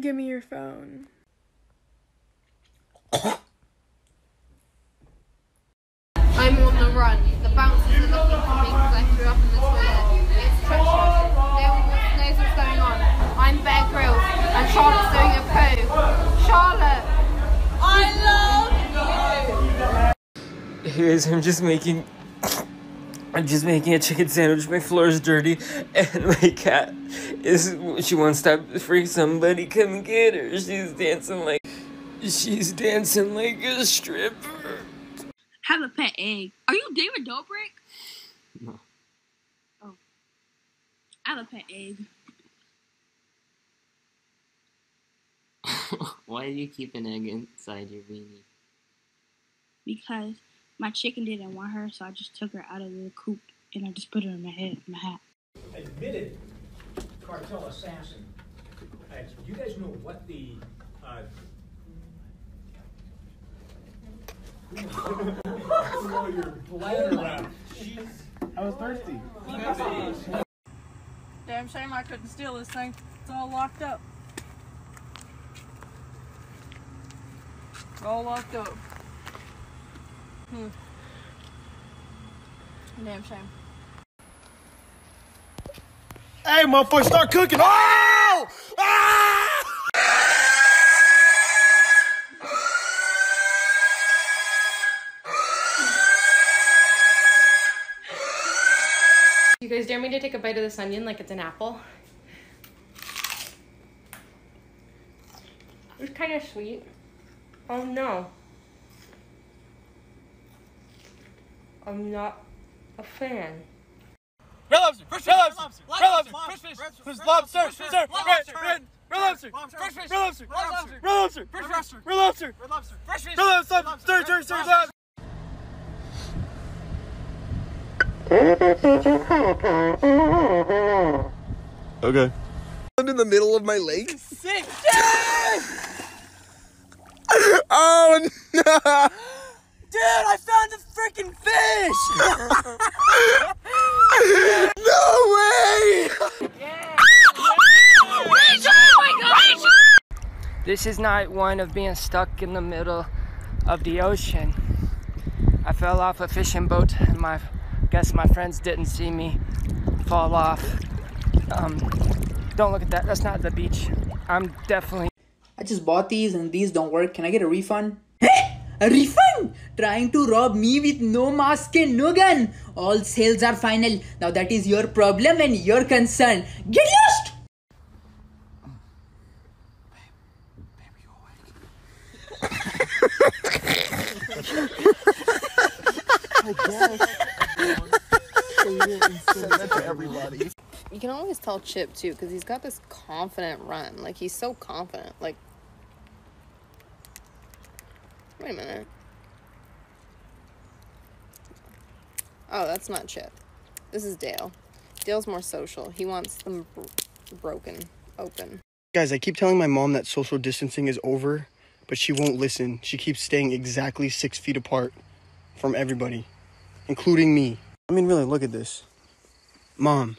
Give me your phone. I'm on the run. The bouncers are looking for me because I threw up in the toilet. It's treacherous. No one knows what's going on. I'm Bear Grylls and Charlotte's doing a poo. Charlotte! I love you! Guys, I'm just making. I'm just making a chicken sandwich. My floor is dirty, and my cat is. She won't stop for somebody come get her. She's dancing like. She's dancing like a stripper. Have a pet egg. Are you David Dobrik? No. Oh. I have a pet egg. Why do you keep an egg inside your beanie? Because my chicken didn't want her, so I just took her out of the coop and I just put her in my head, my hat. admitted cartel assassin. Uh, do you guys know what the, uh, While you're bladder around. I was thirsty. Damn shame I couldn't steal this thing. It's all locked up. It's All locked up. Hmm. Damn shame. Hey, motherfucker, start cooking. Oh! Ah! You guys dare me to take a bite of this onion like it's an apple? It's kind of sweet. Oh no. I'm not a fan. Red lobster, fresh red lobster, red lobster, fresh fish, fresh lobster, sir, red, red, red lobster, fresh fish, red lobster, red lobster, red lobster, fresh lobster, red lobster, red lobster, fresh fish, red lobster, stir, stir, stir, stir. Okay. In the middle of my lake? Sick. Oh no! Dude, I found a freaking fish! no way! This is night one of being stuck in the middle of the ocean. I fell off a fishing boat, and my guess my friends didn't see me fall off. Um, don't look at that. That's not the beach. I'm definitely. I just bought these and these don't work. Can I get a refund? Refund? Trying to rob me with no mask and no gun. All sales are final. Now that is your problem and your concern. Get lost! You can always tell Chip too, because he's got this confident run. Like he's so confident. Like, wait a minute. Oh, that's not Chip. This is Dale. Dale's more social. He wants them bro- broken, open. Guys, I keep telling my mom that social distancing is over, but she won't listen. She keeps staying exactly six feet apart from everybody, including me. I mean, really, look at this. Mom,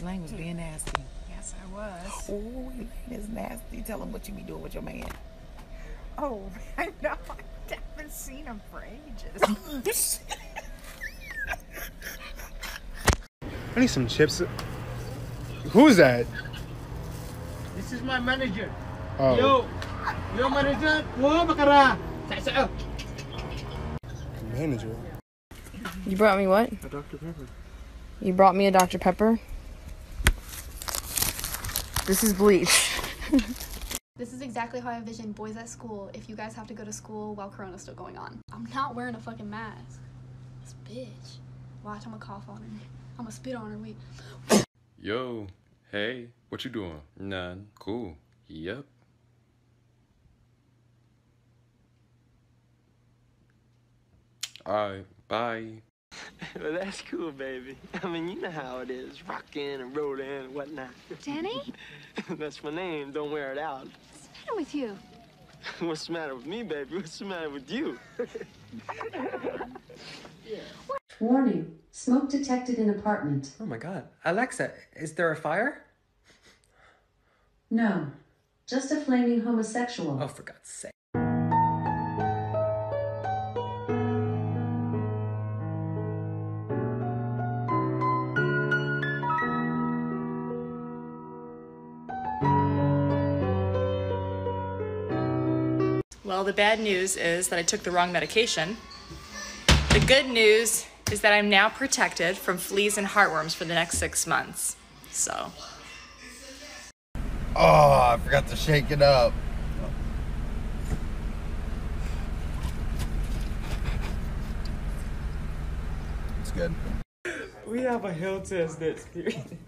Elaine was being nasty. Yes, I was. Oh, Elaine is nasty. Tell him what you be doing with your man. Oh, I know. I haven't seen him for ages. I need some chips. Who is that? This is my manager. Oh. Yo, yo manager, wah bakara. Manager. You brought me what? A Dr. Pepper. You brought me a Dr. Pepper. This is bleach. This is exactly how I envision boys at school if you guys have to go to school while Corona's still going on. I'm not wearing a fucking mask. This bitch. Watch, I'm gonna cough on her. I'm gonna spit on her. Wait. Yo, hey, what you doing? None. Cool. Yep. Alright, bye. well, that's cool, baby. I mean, you know how it is rocking and rolling and whatnot. Danny? that's my name. Don't wear it out. What's the matter with you? What's the matter with me, baby? What's the matter with you? Warning, smoke detected in apartment. Oh my god. Alexa, is there a fire? No. Just a flaming homosexual. Oh, for God's sake. Well, the bad news is that I took the wrong medication. The good news is that I'm now protected from fleas and heartworms for the next six months. So, Oh, I forgot to shake it up. It's good. We have a hill test that's period.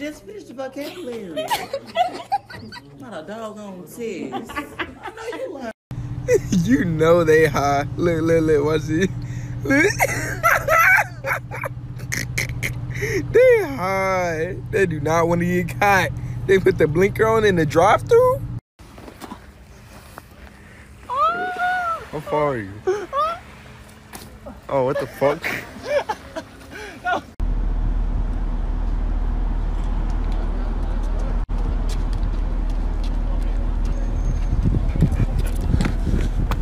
Just finished the vocabulary. Not a doggone test. I know you lying. you know they high. Look, look, look, watch it. Look. they high. They do not want to get caught. They put the blinker on in the drive through How far are you? Oh, what the fuck?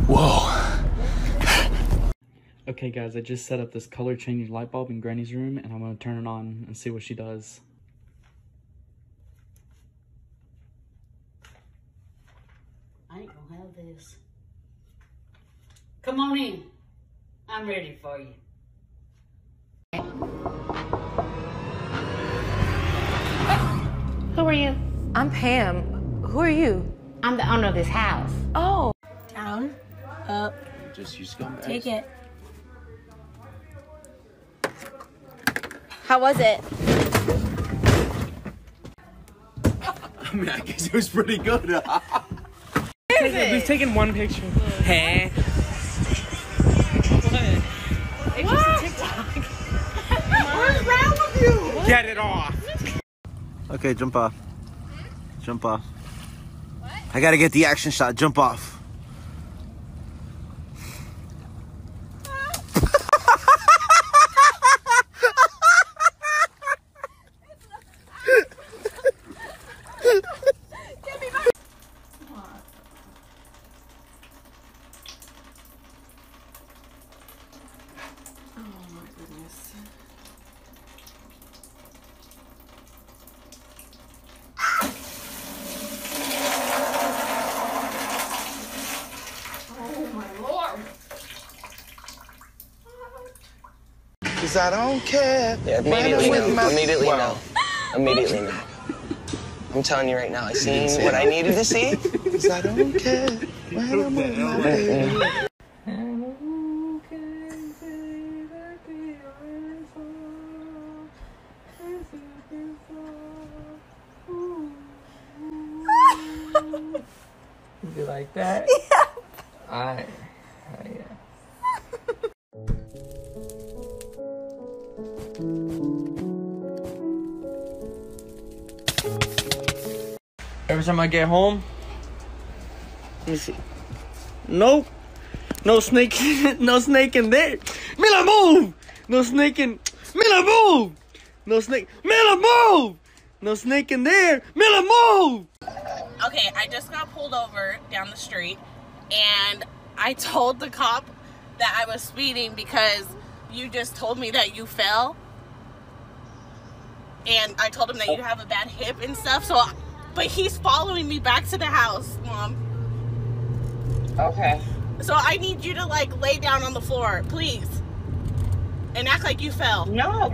Whoa. Okay, guys, I just set up this color changing light bulb in Granny's room, and I'm gonna turn it on and see what she does. I ain't gonna have this. Come on in. I'm ready for you. Who are you? I'm Pam. Who are you? I'm the owner of this house. Oh. Down, up, Just you scumbags. take it. How was it? I mean, I guess it was pretty good. We've taken one picture. Hey. It's just a TikTok. What's wrong with you? Get it off. Okay, jump off. Jump off. I gotta get the action shot. Jump off. Oh my goodness. Oh my lord. Cause I don't care. Yeah, immediately with no. my- Immediately Wow. no. Immediately no. I'm telling you right now, I seen what I needed to see. Cause I don't care when I'm with my baby. You like that? Yeah. Alright. Oh, yeah. Every time I get home, let me see. Nope. No snake. no snake in there. Mila, move. No snake in. Mila, move. No snake. Mila, move. No snake in there. Mila, move. Okay, I just got pulled over down the street and I told the cop that I was speeding because you just told me that you fell. And I told him that you have a bad hip and stuff. So, but he's following me back to the house, mom. Okay. So I need you to like lay down on the floor, please, and act like you fell. No.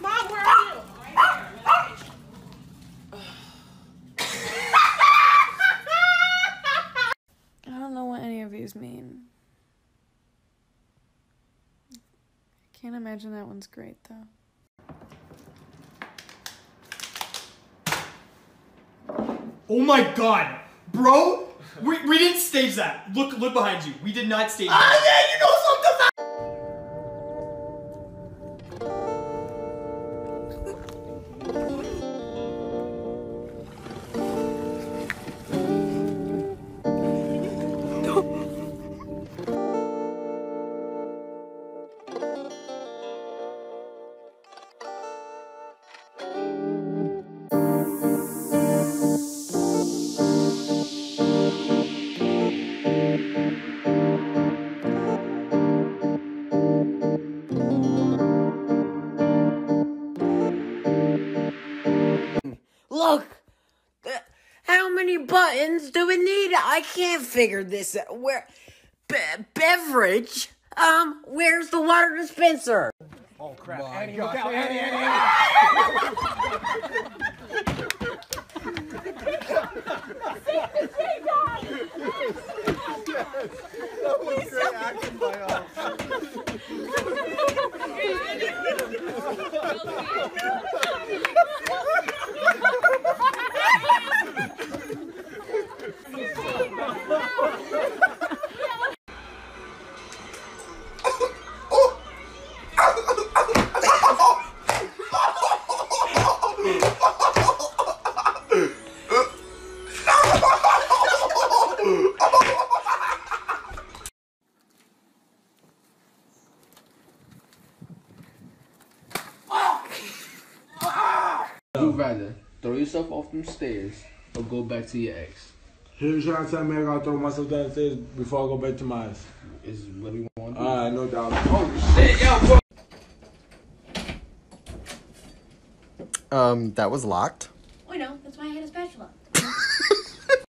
Mom, where are you? I don't know what any of these mean. I can't imagine that one's great though. Oh my god, bro! We, we didn't stage that. Look look behind you. We did not stage ah, that. I can't figure this out. Where? Be- beverage? Um, where's the water dispenser? Oh crap! My Annie, look out! Annie, Annie, That Who'd rather throw yourself off them stairs or go back to your ex? You trying to tell me I gotta throw myself downstairs before I go back to my ass? Is what we want to do. Alright, no doubt. Oh shit, yo, bro. Um, that was locked. Oh no, that's why I had a spatula.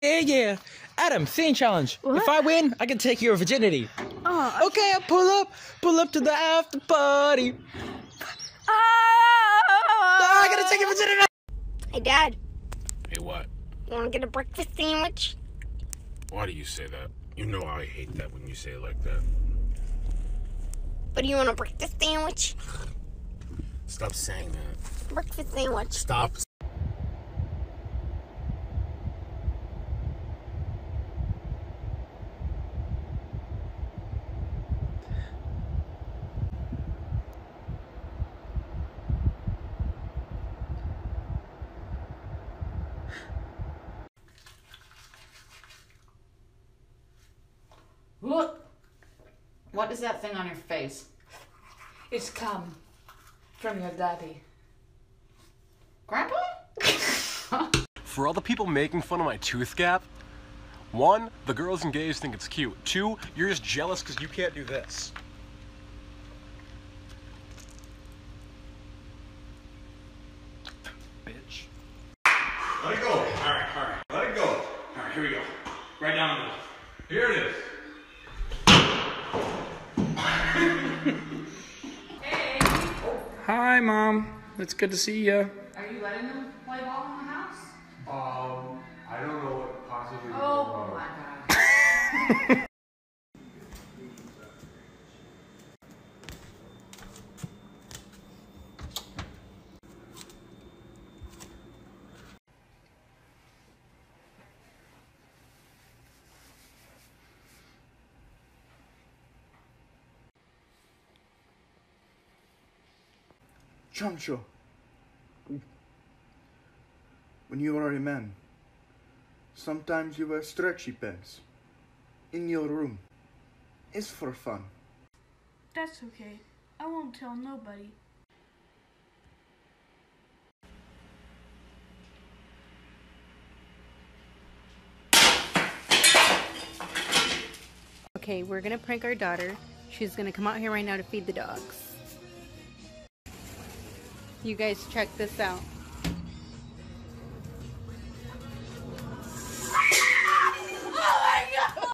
Yeah, yeah. Adam, scene challenge. If I win, I can take your virginity. Oh, okay. I pull up, pull up to the after party. I gotta take your virginity. Hey, Dad, Hey, what? you want to get a breakfast sandwich? Why do you say that? You know I hate that when you say it like that. But do you want a breakfast sandwich? Stop saying that. Breakfast sandwich. Stop. Look! What is that thing on your face? It's come from your daddy. Grandpa? For all the people making fun of my tooth gap, one, the girls engaged think it's cute. Two, you're just jealous because you can't do this. Bitch. Let it go. All right, all right. Let it go. All right, here we go. Right down the middle. Here it is. Hi, Mom. It's good to see you. Are you letting them play ball in the house? Um, I don't know what possibly. Oh my god. Chancho. When you are a man, sometimes you wear stretchy pants in your room. It's for fun. That's okay. I won't tell nobody. Okay, we're gonna prank our daughter. She's gonna come out here right now to feed the dogs. You guys check this out.